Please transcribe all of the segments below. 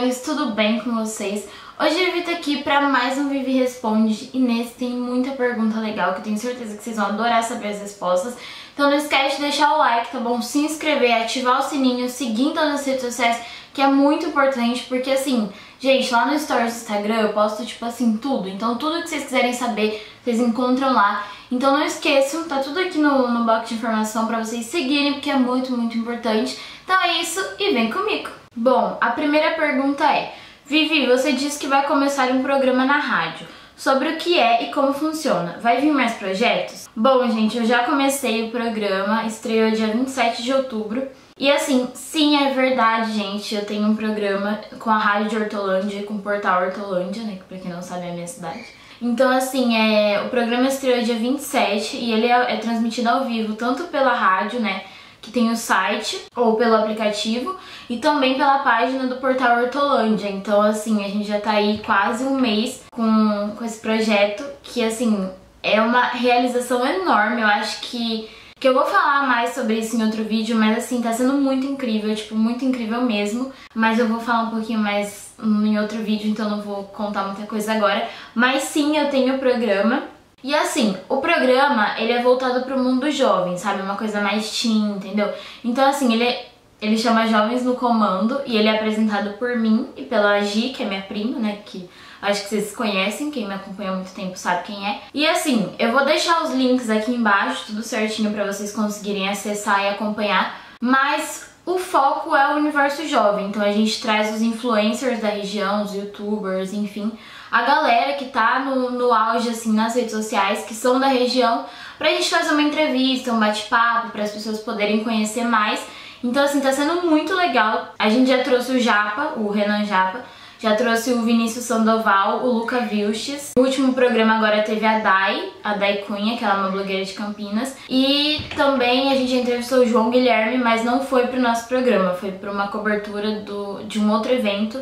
amores, tudo bem com vocês? Hoje eu vim aqui para mais um Vivi Responde e nesse tem muita pergunta legal que tenho certeza que vocês vão adorar saber as respostas. Então não esquece de deixar o like, tá bom? Se inscrever, ativar o sininho, seguir todas as redes sociais, que é muito importante, porque assim, gente, lá no Stories do Instagram eu posto tipo assim tudo. Então tudo que vocês quiserem saber, vocês encontram lá. Então não esqueçam, tá tudo aqui no, no box de informação para vocês seguirem, porque é muito, muito importante. Então é isso e vem comigo! Bom, a primeira pergunta é: Vivi, você disse que vai começar um programa na rádio. Sobre o que é e como funciona. Vai vir mais projetos? Bom, gente, eu já comecei o programa, estreou dia 27 de outubro. E assim, sim, é verdade, gente. Eu tenho um programa com a Rádio de Hortolândia, com o Portal Hortolândia, né? Que pra quem não sabe é a minha cidade. Então, assim, é, o programa estreou dia 27 e ele é, é transmitido ao vivo, tanto pela rádio, né? Que tem o site ou pelo aplicativo e também pela página do portal Hortolândia. Então, assim, a gente já tá aí quase um mês com, com esse projeto que, assim, é uma realização enorme. Eu acho que que eu vou falar mais sobre isso em outro vídeo, mas assim, tá sendo muito incrível, tipo, muito incrível mesmo. Mas eu vou falar um pouquinho mais em outro vídeo, então não vou contar muita coisa agora. Mas sim, eu tenho o programa e assim, o programa, ele é voltado pro mundo jovem, sabe? Uma coisa mais teen, entendeu? Então assim, ele, ele chama Jovens no Comando e ele é apresentado por mim e pela Gi, que é minha prima, né? Que acho que vocês conhecem, quem me acompanha há muito tempo sabe quem é. E assim, eu vou deixar os links aqui embaixo, tudo certinho pra vocês conseguirem acessar e acompanhar. Mas o foco é o universo jovem, então a gente traz os influencers da região, os youtubers, enfim, a galera que tá no, no auge, assim, nas redes sociais, que são da região, pra gente fazer uma entrevista, um bate-papo, para as pessoas poderem conhecer mais. Então, assim, tá sendo muito legal. A gente já trouxe o Japa, o Renan Japa, já trouxe o Vinícius Sandoval, o Luca Vilches. No último programa agora teve a Dai, a Dai Cunha, que ela é uma blogueira de Campinas. E também a gente entrevistou o João Guilherme, mas não foi pro nosso programa, foi para uma cobertura do, de um outro evento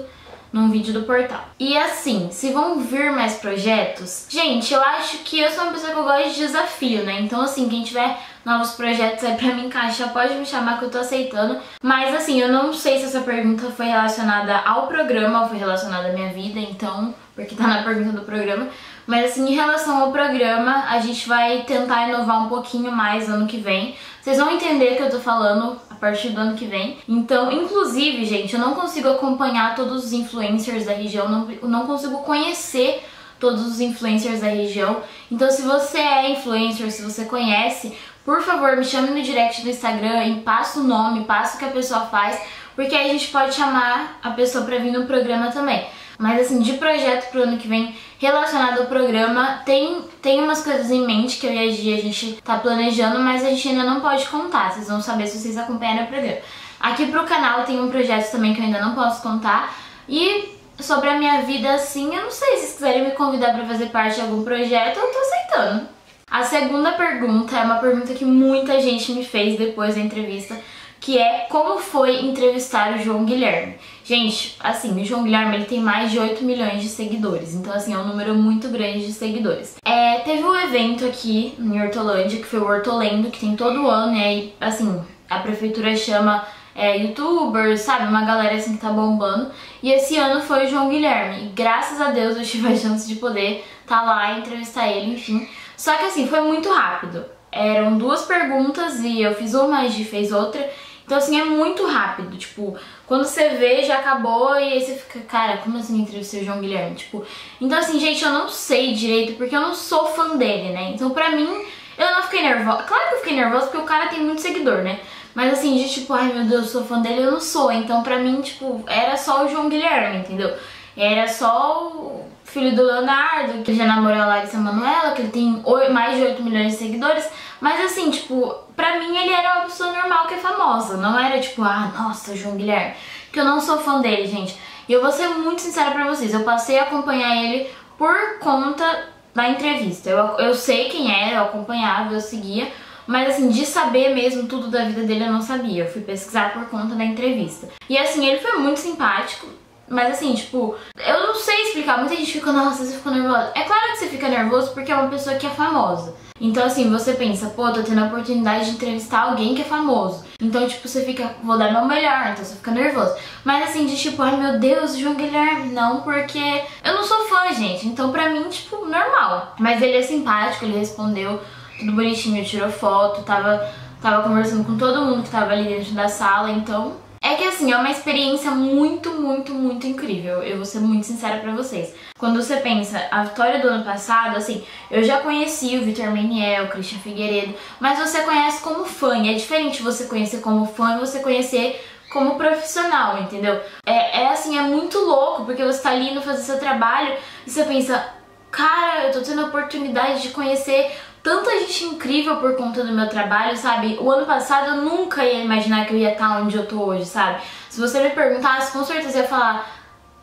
num vídeo do portal. E assim, se vão vir mais projetos, gente, eu acho que eu sou uma pessoa que eu gosto de desafio, né? Então assim, quem tiver novos projetos aí pra me encaixar, pode me chamar que eu tô aceitando. Mas assim, eu não sei se essa pergunta foi relacionada ao programa ou foi relacionada à minha vida, então, porque tá na pergunta do programa. Mas assim, em relação ao programa, a gente vai tentar inovar um pouquinho mais ano que vem. Vocês vão entender o que eu tô falando a partir do ano que vem. Então, inclusive, gente, eu não consigo acompanhar todos os influencers da região, não, não consigo conhecer todos os influencers da região. Então, se você é influencer, se você conhece, por favor, me chame no direct do Instagram e passa o nome, passa o que a pessoa faz, porque aí a gente pode chamar a pessoa para vir no programa também. Mas assim, de projeto pro ano que vem relacionado ao programa, tem, tem umas coisas em mente que eu e a Gia a gente tá planejando, mas a gente ainda não pode contar. Vocês vão saber se vocês acompanham o programa. Aqui pro canal tem um projeto também que eu ainda não posso contar. E sobre a minha vida assim, eu não sei se vocês quiserem me convidar para fazer parte de algum projeto, eu tô aceitando. A segunda pergunta é uma pergunta que muita gente me fez depois da entrevista que é como foi entrevistar o João Guilherme. Gente, assim, o João Guilherme ele tem mais de 8 milhões de seguidores, então assim, é um número muito grande de seguidores. É, teve um evento aqui em Hortolândia, que foi o Hortolendo, que tem todo ano, e aí, assim, a prefeitura chama é, youtubers, sabe, uma galera assim que tá bombando. E esse ano foi o João Guilherme, e graças a Deus eu tive a chance de poder tá lá entrevistar ele, enfim. Só que assim, foi muito rápido. Eram duas perguntas e eu fiz uma, a gente fez outra. Então, assim, é muito rápido. Tipo, quando você vê, já acabou e aí você fica, cara, como assim entrevistei o João Guilherme? Tipo, então, assim, gente, eu não sei direito porque eu não sou fã dele, né? Então, pra mim, eu não fiquei nervosa. Claro que eu fiquei nervosa porque o cara tem muito seguidor, né? Mas assim, de tipo, ai meu Deus, eu sou fã dele, eu não sou. Então, pra mim, tipo, era só o João Guilherme, entendeu? Era só o filho do Leonardo, que já namorou a Larissa Manoela, que ele tem mais de 8 milhões de seguidores. Mas assim, tipo, pra mim ele era uma pessoa normal que é famosa. Não era tipo, ah, nossa, João Guilherme. Que eu não sou fã dele, gente. E eu vou ser muito sincera pra vocês. Eu passei a acompanhar ele por conta da entrevista. Eu, eu sei quem era, eu acompanhava, eu seguia. Mas assim, de saber mesmo tudo da vida dele eu não sabia. Eu fui pesquisar por conta da entrevista. E assim, ele foi muito simpático. Mas assim, tipo, eu não sei explicar. Muita gente fica, nossa, você ficou nervosa. É claro que você fica nervoso porque é uma pessoa que é famosa. Então, assim, você pensa, pô, tô tendo a oportunidade de entrevistar alguém que é famoso. Então, tipo, você fica, vou dar meu melhor, então você fica nervoso. Mas assim, de tipo, ai meu Deus, João Guilherme, não, porque eu não sou fã, gente. Então, pra mim, tipo, normal. Mas ele é simpático, ele respondeu tudo bonitinho, tirou foto, tava, tava conversando com todo mundo que tava ali dentro da sala, então é que assim, é uma experiência muito, muito, muito incrível. Eu vou ser muito sincera pra vocês. Quando você pensa, a vitória do ano passado, assim, eu já conheci o Vitor Meniel, o Christian Figueiredo, mas você conhece como fã. E é diferente você conhecer como fã e você conhecer como profissional, entendeu? É, é assim, é muito louco, porque você tá ali indo fazer seu trabalho e você pensa, cara, eu tô tendo a oportunidade de conhecer tanta gente incrível por conta do meu trabalho, sabe? O ano passado eu nunca ia imaginar que eu ia estar onde eu tô hoje, sabe? Se você me perguntasse, com certeza eu ia falar,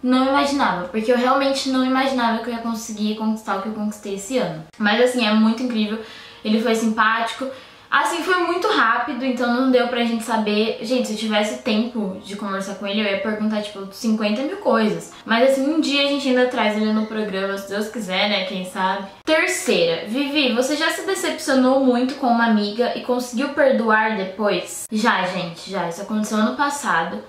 não imaginava, porque eu realmente não imaginava que eu ia conseguir conquistar o que eu conquistei esse ano. Mas assim, é muito incrível, ele foi simpático, Assim, foi muito rápido, então não deu pra gente saber. Gente, se eu tivesse tempo de conversar com ele, eu ia perguntar, tipo, 50 mil coisas. Mas assim, um dia a gente ainda traz ele no programa, se Deus quiser, né? Quem sabe. Terceira, Vivi, você já se decepcionou muito com uma amiga e conseguiu perdoar depois? Já, gente, já. Isso aconteceu ano passado.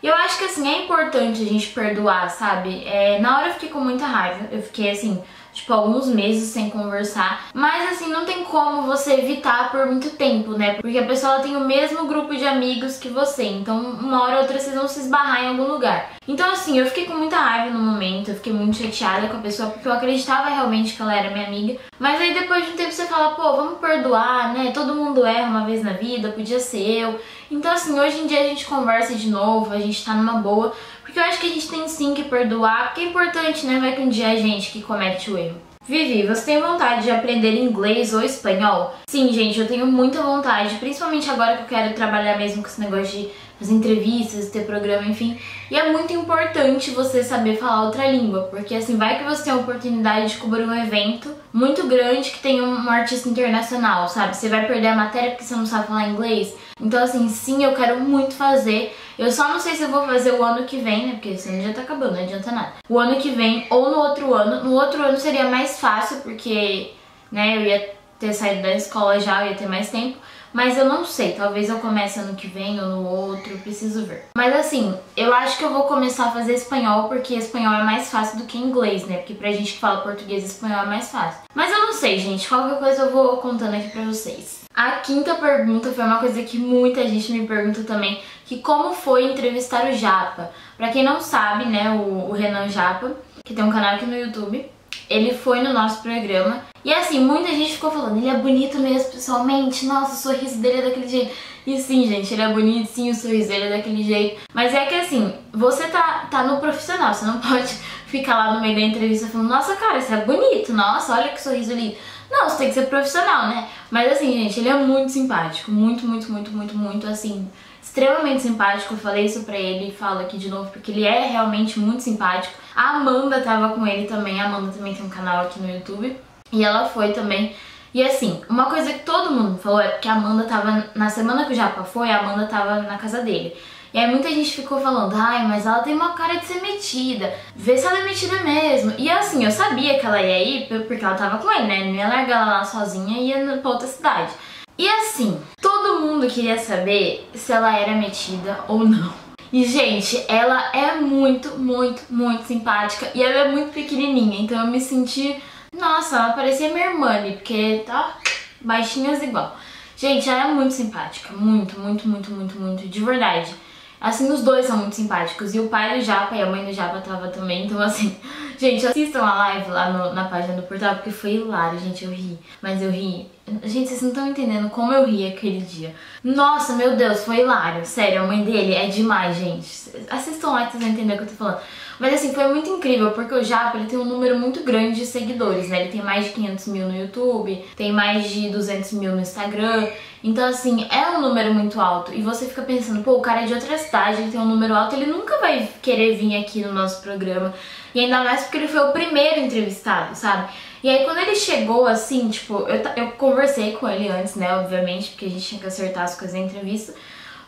Eu acho que assim, é importante a gente perdoar, sabe? É, na hora eu fiquei com muita raiva. Eu fiquei assim tipo, alguns meses sem conversar. Mas assim, não tem como você evitar por muito tempo, né? Porque a pessoa tem o mesmo grupo de amigos que você. Então, uma hora ou outra vocês vão se esbarrar em algum lugar. Então, assim, eu fiquei com muita raiva no momento, eu fiquei muito chateada com a pessoa, porque eu acreditava realmente que ela era minha amiga. Mas aí depois de um tempo você fala, pô, vamos perdoar, né? Todo mundo erra uma vez na vida, podia ser eu. Então, assim, hoje em dia a gente conversa de novo, a gente tá numa boa. Porque eu acho que a gente tem sim que perdoar, porque é importante, né? Vai que um dia a gente que comete o erro. Vivi, você tem vontade de aprender inglês ou espanhol? Sim, gente, eu tenho muita vontade, principalmente agora que eu quero trabalhar mesmo com esse negócio de as entrevistas, ter programa, enfim. E é muito importante você saber falar outra língua, porque assim, vai que você tem a oportunidade de cobrir um evento muito grande que tem um artista internacional, sabe? Você vai perder a matéria porque você não sabe falar inglês. Então assim, sim, eu quero muito fazer. Eu só não sei se eu vou fazer o ano que vem, né? Porque esse ano já tá acabando, não adianta nada. O ano que vem ou no outro ano. No outro ano seria mais fácil, porque, né, eu ia ter saído da escola já, eu ia ter mais tempo. Mas eu não sei, talvez eu comece ano que vem ou no outro, preciso ver. Mas assim, eu acho que eu vou começar a fazer espanhol porque espanhol é mais fácil do que inglês, né? Porque pra gente que fala português, espanhol é mais fácil. Mas eu não sei, gente, qualquer coisa eu vou contando aqui pra vocês. A quinta pergunta foi uma coisa que muita gente me pergunta também, que como foi entrevistar o Japa? Pra quem não sabe, né, o, o Renan Japa, que tem um canal aqui no YouTube, ele foi no nosso programa. E assim, muita gente ficou falando, ele é bonito mesmo pessoalmente, nossa, o sorriso dele é daquele jeito. E sim, gente, ele é bonito, sim, o sorriso dele é daquele jeito. Mas é que assim, você tá, tá no profissional, você não pode ficar lá no meio da entrevista falando, nossa, cara, você é bonito, nossa, olha que sorriso lindo. Não, você tem que ser profissional, né? Mas assim, gente, ele é muito simpático, muito, muito, muito, muito, muito, assim, extremamente simpático. Eu falei isso pra ele e falo aqui de novo porque ele é realmente muito simpático. A Amanda tava com ele também, a Amanda também tem um canal aqui no YouTube. E ela foi também. E assim, uma coisa que todo mundo falou é que a Amanda tava. Na semana que o Japa foi, a Amanda tava na casa dele. E aí muita gente ficou falando, ai, mas ela tem uma cara de ser metida. Vê se ela é metida mesmo. E assim, eu sabia que ela ia ir porque ela tava com ele, né? Não ia largar ela lá sozinha e ia pra outra cidade. E assim, todo mundo queria saber se ela era metida ou não. E, gente, ela é muito, muito, muito simpática e ela é muito pequenininha, então eu me senti... Nossa, ela parecia minha irmã porque tá baixinhas igual. Gente, ela é muito simpática, muito, muito, muito, muito, muito, de verdade. Assim, os dois são muito simpáticos. E o pai do Japa e a mãe do Japa tava também. Então, assim, gente, assistam a live lá no, na página do portal, porque foi hilário, gente. Eu ri. Mas eu ri. Gente, vocês não estão entendendo como eu ri aquele dia. Nossa, meu Deus, foi hilário. Sério, a mãe dele é demais, gente. Assistam lá que vocês vão entender o que eu tô falando. Mas assim, foi muito incrível, porque o Japa ele tem um número muito grande de seguidores, né? Ele tem mais de 500 mil no YouTube, tem mais de 200 mil no Instagram. Então, assim, é um número muito alto. E você fica pensando, pô, o cara é de outra cidade, ele tem um número alto, ele nunca vai querer vir aqui no nosso programa. E ainda mais porque ele foi o primeiro entrevistado, sabe? E aí quando ele chegou assim, tipo, eu, eu conversei com ele antes, né, obviamente, porque a gente tinha que acertar as coisas da entrevista.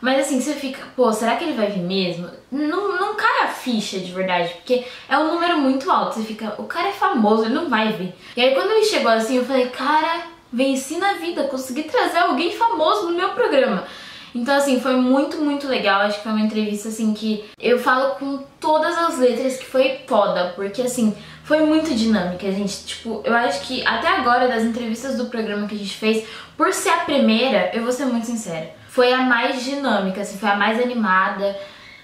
Mas assim, você fica, pô, será que ele vai vir mesmo? Não, não cai a ficha de verdade, porque é um número muito alto. Você fica, o cara é famoso, ele não vai vir. E aí quando ele chegou assim, eu falei, cara, venci na vida, consegui trazer alguém famoso no meu programa. Então, assim, foi muito, muito legal. Acho que foi uma entrevista, assim, que eu falo com todas as letras que foi foda, porque, assim, foi muito dinâmica, gente. Tipo, eu acho que até agora, das entrevistas do programa que a gente fez, por ser a primeira, eu vou ser muito sincera, foi a mais dinâmica, assim, foi a mais animada.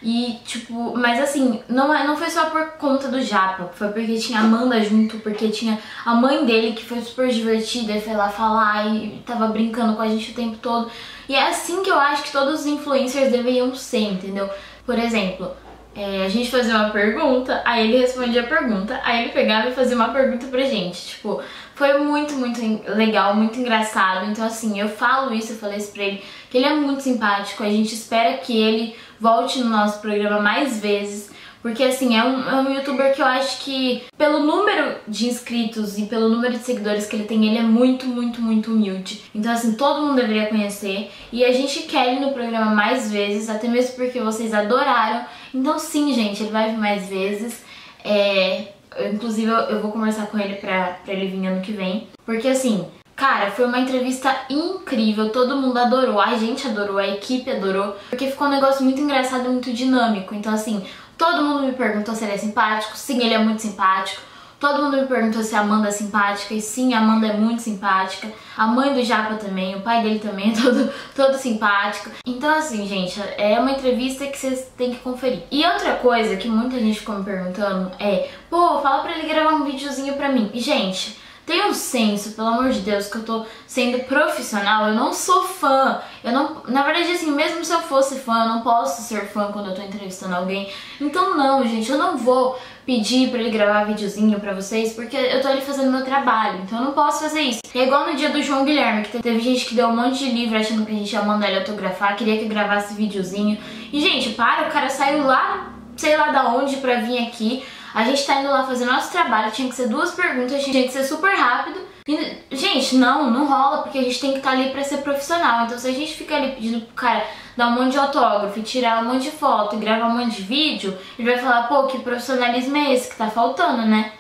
E, tipo, mas assim, não, é, não foi só por conta do Japa, foi porque tinha a Amanda junto, porque tinha a mãe dele que foi super divertida e foi lá falar e tava brincando com a gente o tempo todo. E é assim que eu acho que todos os influencers deveriam ser, entendeu? Por exemplo, é, a gente fazia uma pergunta, aí ele respondia a pergunta, aí ele pegava e fazia uma pergunta pra gente. Tipo, foi muito, muito legal, muito engraçado. Então, assim, eu falo isso, eu falei isso pra ele, que ele é muito simpático. A gente espera que ele volte no nosso programa mais vezes. Porque, assim, é um, é um youtuber que eu acho que, pelo número de inscritos e pelo número de seguidores que ele tem, ele é muito, muito, muito humilde. Então, assim, todo mundo deveria conhecer. E a gente quer ele no programa mais vezes, até mesmo porque vocês adoraram. Então, sim, gente, ele vai vir mais vezes. É, inclusive, eu, eu vou conversar com ele pra, pra ele vir ano que vem. Porque, assim, Cara, foi uma entrevista incrível, todo mundo adorou, a gente adorou, a equipe adorou, porque ficou um negócio muito engraçado e muito dinâmico. Então, assim, todo mundo me perguntou se ele é simpático, sim, ele é muito simpático. Todo mundo me perguntou se a Amanda é simpática, e sim, a Amanda é muito simpática. A mãe do Japa também, o pai dele também é todo, todo simpático. Então, assim, gente, é uma entrevista que vocês têm que conferir. E outra coisa que muita gente ficou me perguntando é: pô, fala pra ele gravar um videozinho pra mim. E, gente, Tenha um senso, pelo amor de Deus, que eu tô sendo profissional, eu não sou fã. Eu não, na verdade assim, mesmo se eu fosse fã, eu não posso ser fã quando eu tô entrevistando alguém. Então não, gente, eu não vou pedir pra ele gravar videozinho pra vocês, porque eu tô ali fazendo meu trabalho, então eu não posso fazer isso. É igual no dia do João Guilherme, que teve gente que deu um monte de livro achando que a gente ia mandar ele autografar, queria que gravasse videozinho. E gente, para, o cara saiu lá, sei lá da onde pra vir aqui a gente tá indo lá fazer nosso trabalho, tinha que ser duas perguntas, tinha que ser super rápido. E, gente, não, não rola, porque a gente tem que estar tá ali pra ser profissional. Então se a gente fica ali pedindo pro cara dar um monte de autógrafo, tirar um monte de foto e gravar um monte de vídeo, ele vai falar, pô, que profissionalismo é esse que tá faltando, né?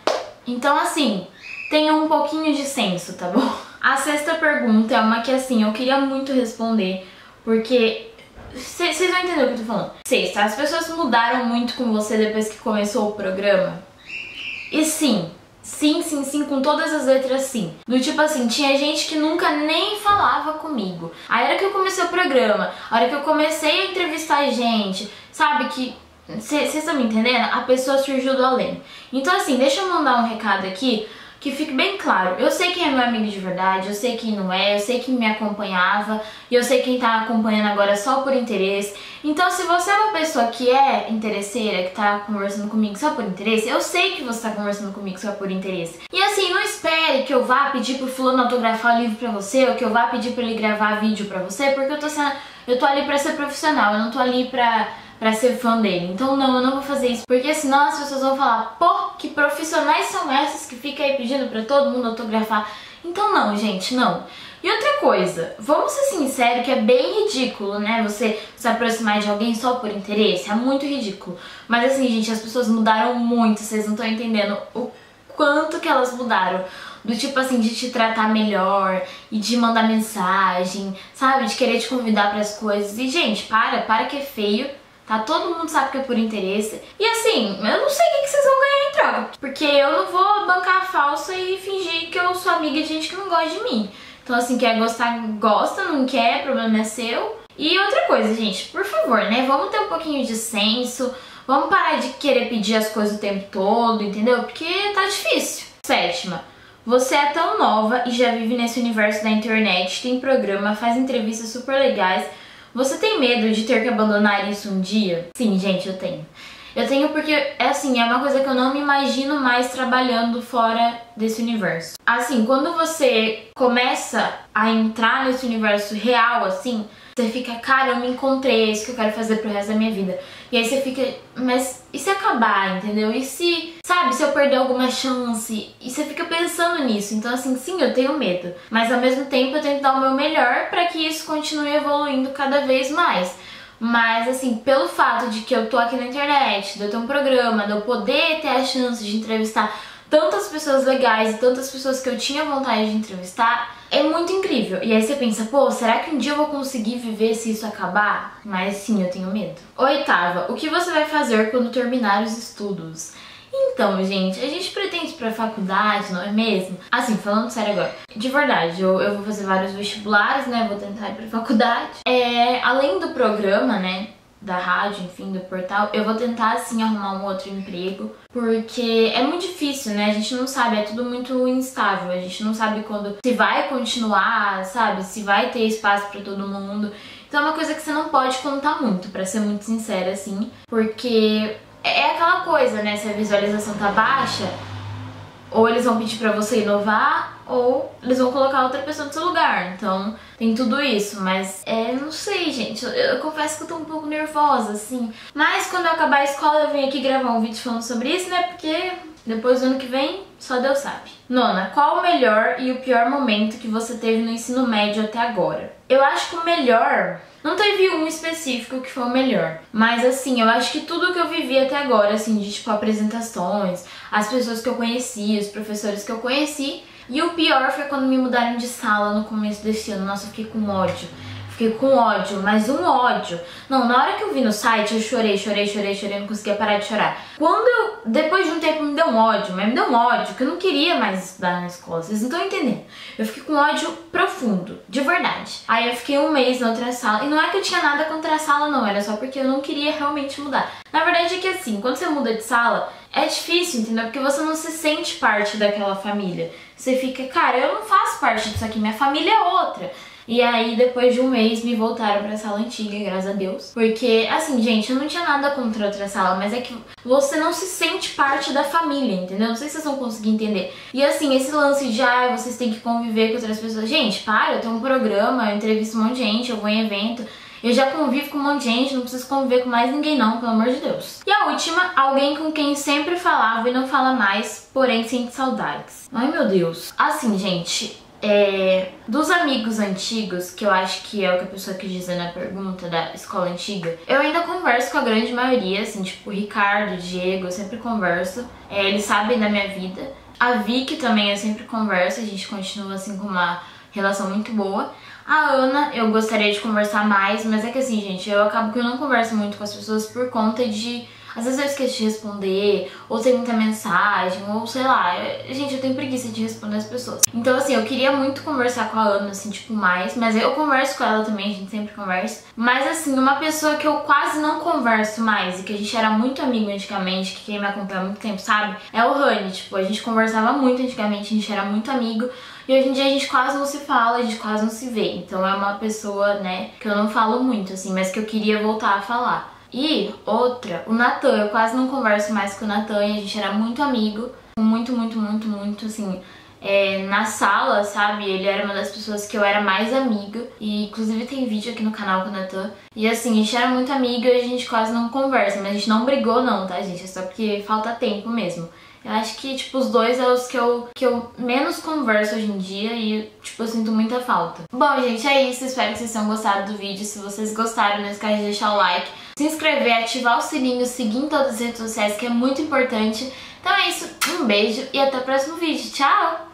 Então assim, tenha um pouquinho de senso, tá bom? A sexta pergunta é uma que assim, eu queria muito responder, porque vocês vão entender o que eu tô falando. Sexta, as pessoas mudaram muito com você depois que começou o programa? E sim, sim, sim, sim, com todas as letras sim. Do tipo assim, tinha gente que nunca nem falava comigo. A hora que eu comecei o programa, a hora que eu comecei a entrevistar gente, sabe que vocês estão me entendendo? A pessoa surgiu do além. Então, assim, deixa eu mandar um recado aqui que fique bem claro. Eu sei quem é meu amigo de verdade, eu sei quem não é, eu sei quem me acompanhava e eu sei quem tá acompanhando agora só por interesse. Então, se você é uma pessoa que é interesseira, que tá conversando comigo só por interesse, eu sei que você tá conversando comigo só por interesse. E assim, não espere que eu vá pedir pro fulano autografar o livro pra você ou que eu vá pedir pra ele gravar vídeo pra você, porque eu tô sendo, eu tô ali pra ser profissional, eu não tô ali pra pra ser fã dele. Então não, eu não vou fazer isso, porque senão as pessoas vão falar, pô, que profissionais são esses que ficam aí pedindo pra todo mundo autografar. Então não, gente, não. E outra coisa, vamos ser sinceros que é bem ridículo, né? Você se aproximar de alguém só por interesse, é muito ridículo. Mas assim, gente, as pessoas mudaram muito, vocês não estão entendendo o quanto que elas mudaram. Do tipo assim, de te tratar melhor e de mandar mensagem, sabe? De querer te convidar para as coisas. E, gente, para, para que é feio tá? Todo mundo sabe que é por interesse. E assim, eu não sei o que vocês vão ganhar em troca, porque eu não vou bancar a falsa e fingir que eu sou amiga de gente que não gosta de mim. Então assim, quer gostar, gosta, não quer, problema é seu. E outra coisa, gente, por favor, né? Vamos ter um pouquinho de senso. Vamos parar de querer pedir as coisas o tempo todo, entendeu? Porque tá difícil. Sétima. Você é tão nova e já vive nesse universo da internet, tem programa, faz entrevistas super legais você tem medo de ter que abandonar isso um dia? Sim, gente, eu tenho. Eu tenho porque, é assim, é uma coisa que eu não me imagino mais trabalhando fora desse universo. Assim, quando você começa a entrar nesse universo real, assim, você fica, cara, eu me encontrei, é isso que eu quero fazer pro resto da minha vida. E aí você fica, mas e se acabar, entendeu? E se, sabe, se eu perder alguma chance? E você fica pensando nisso. Então, assim, sim, eu tenho medo. Mas ao mesmo tempo eu tento dar o meu melhor para que isso continue evoluindo cada vez mais. Mas, assim, pelo fato de que eu tô aqui na internet, de eu ter um programa, de eu poder ter a chance de entrevistar tantas pessoas legais e tantas pessoas que eu tinha vontade de entrevistar, é muito incrível. E aí você pensa, pô, será que um dia eu vou conseguir viver se isso acabar? Mas sim, eu tenho medo. Oitava, o que você vai fazer quando terminar os estudos? Então, gente, a gente pretende pra faculdade, não é mesmo? Assim, falando sério agora, de verdade, eu, eu vou fazer vários vestibulares, né? Vou tentar ir pra faculdade. É, além do programa, né? Da rádio, enfim, do portal, eu vou tentar assim arrumar um outro emprego, porque é muito difícil, né? A gente não sabe, é tudo muito instável. A gente não sabe quando se vai continuar, sabe? Se vai ter espaço para todo mundo. Então é uma coisa que você não pode contar muito, para ser muito sincera assim, porque é aquela coisa, né? Se a visualização tá baixa, ou eles vão pedir para você inovar, ou eles vão colocar outra pessoa no seu lugar. Então, tem tudo isso, mas é, não sei, gente. Eu, eu, confesso que eu tô um pouco nervosa, assim. Mas quando eu acabar a escola, eu venho aqui gravar um vídeo falando sobre isso, né? Porque depois do ano que vem, só Deus sabe. Nona, qual o melhor e o pior momento que você teve no ensino médio até agora? Eu acho que o melhor não teve um específico que foi o melhor, mas assim, eu acho que tudo que eu vivi até agora, assim, de tipo apresentações, as pessoas que eu conheci, os professores que eu conheci, e o pior foi quando me mudaram de sala no começo desse ano. Nossa, eu fiquei com ódio. Fiquei com ódio, mas um ódio. Não, na hora que eu vi no site, eu chorei, chorei, chorei, chorei, não conseguia parar de chorar. Quando eu, depois de um tempo, me deu um ódio, mas me deu um ódio, que eu não queria mais estudar na escola, vocês não estão entendendo. Eu fiquei com ódio profundo, de verdade. Aí eu fiquei um mês na outra sala, e não é que eu tinha nada contra a sala, não, era só porque eu não queria realmente mudar. Na verdade é que assim, quando você muda de sala, é difícil, entendeu? Porque você não se sente parte daquela família. Você fica, cara, eu não faço parte disso aqui, minha família é outra. E aí, depois de um mês, me voltaram pra sala antiga, graças a Deus. Porque, assim, gente, eu não tinha nada contra outra sala, mas é que você não se sente parte da família, entendeu? Não sei se vocês vão conseguir entender. E assim, esse lance de, ah, vocês têm que conviver com outras pessoas. Gente, para, eu tenho um programa, eu entrevisto um monte de gente, eu vou em evento. Eu já convivo com um monte de gente, não preciso conviver com mais ninguém não, pelo amor de Deus. E a última, alguém com quem sempre falava e não fala mais, porém sente saudades. Ai meu Deus. Assim, gente, é, dos amigos antigos, que eu acho que é o que a pessoa quis dizer na pergunta da escola antiga, eu ainda converso com a grande maioria, assim, tipo, o Ricardo, Diego, eu sempre converso. É, eles sabem da minha vida. A Vicky também eu sempre converso, a gente continua assim com uma relação muito boa. A Ana, eu gostaria de conversar mais, mas é que assim, gente, eu acabo que eu não converso muito com as pessoas por conta de. Às vezes eu esqueço de responder, ou tem muita mensagem, ou sei lá. Gente, eu tenho preguiça de responder as pessoas. Então, assim, eu queria muito conversar com a Ana, assim, tipo, mais. Mas eu converso com ela também, a gente sempre conversa. Mas, assim, uma pessoa que eu quase não converso mais e que a gente era muito amigo antigamente, que quem me acompanha há muito tempo sabe, é o Rani. Tipo, a gente conversava muito antigamente, a gente era muito amigo. E hoje em dia a gente quase não se fala, a gente quase não se vê. Então é uma pessoa, né, que eu não falo muito, assim, mas que eu queria voltar a falar. E outra, o Natan, eu quase não converso mais com o Natan e a gente era muito amigo. Muito, muito, muito, muito, assim, é, na sala, sabe? Ele era uma das pessoas que eu era mais amiga. E inclusive tem vídeo aqui no canal com o Natan. E assim, a gente era muito amiga e a gente quase não conversa. Mas a gente não brigou não, tá, gente? É só porque falta tempo mesmo. Eu acho que, tipo, os dois é os que eu, que eu menos converso hoje em dia e, tipo, eu sinto muita falta. Bom, gente, é isso. Espero que vocês tenham gostado do vídeo. Se vocês gostaram, não esquece de deixar o like, se inscrever, ativar o sininho, seguir em todas as redes sociais, que é muito importante. Então é isso. Um beijo e até o próximo vídeo. Tchau!